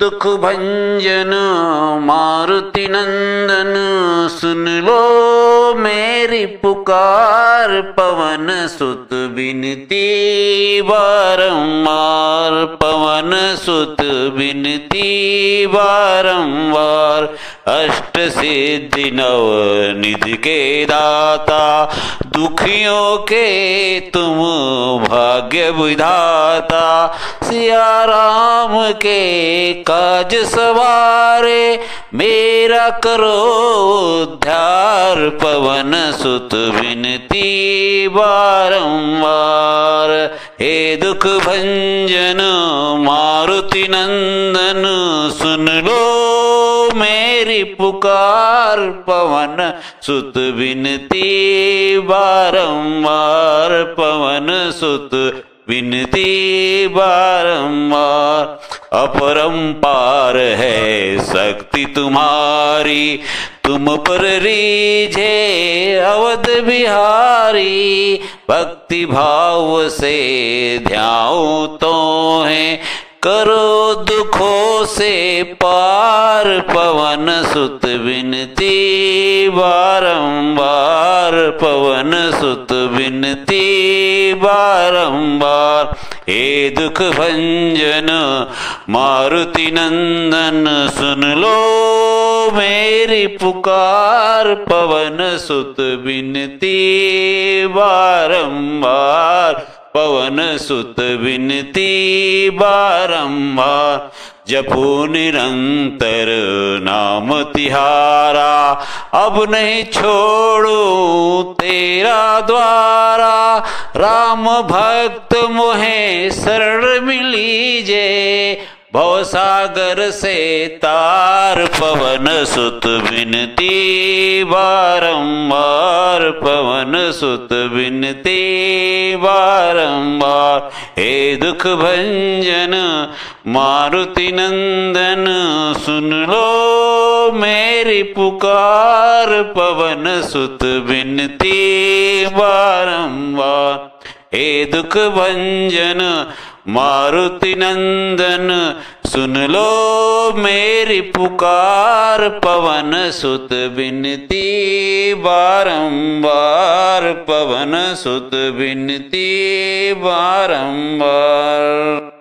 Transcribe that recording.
दुख भंजन, मारुति नंदन, सुन लो मेरी पुकार, पवन सुत बिनती, बारंबार, पवन सुत बिनती, बारंबार। अष्ट सिद्धि नव निधि के दाता, दुखियों के तुम भाग्य विधाता। सिया राम के काज सवारे, मेरा करो उद्धार, पवन सुत विनती बारंबार। हे दुख भंजन, मारुति नंदन, सुन लो। मेरी पुकार पवन, सुत विनती बारंबार। पवन, सुत विनती बारंबार। अपरंपार है शक्ति तुम्हारी, तुम पर रीझे अवध बिहारी। भक्ति भाव से ध्याओ तो है करो दुखों से पार, पवन सुत विनती, बारंबार, पवन सुत विनती, बारंबार। हे दुख भंजन, मारुति नंदन, सुन लो मेरी पुकार, पवन सुत विनती, बारंबार। पवन सुत विनती बारंबार जपो निरंतर नाम तिहारा। अब नहीं छोड़ू तेरा द्वारा, राम भक्त मोहे शरण मिली मिलीजे। भवसागर से तार पवन सुत विनती बारंबार, पवन सुत विनती बारंबार, हे दुख भंजन मारुति नंदन, सुन लो मेरी पुकार पवन सुत विनती बारंबार, हे दुख भंजन मारुति नंदन सुन लो मेरी पुकार पवन सुत बिनती बारंबार पवन सुत बिनती बारंबार